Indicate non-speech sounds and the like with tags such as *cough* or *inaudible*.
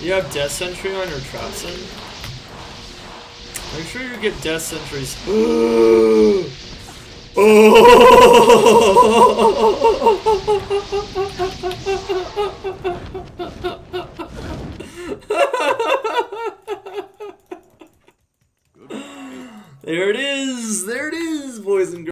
You have Death Sentry on your Trapsin? Make sure you get Death Sentries. *gasps* *laughs* there it is! There it is, boys and girls.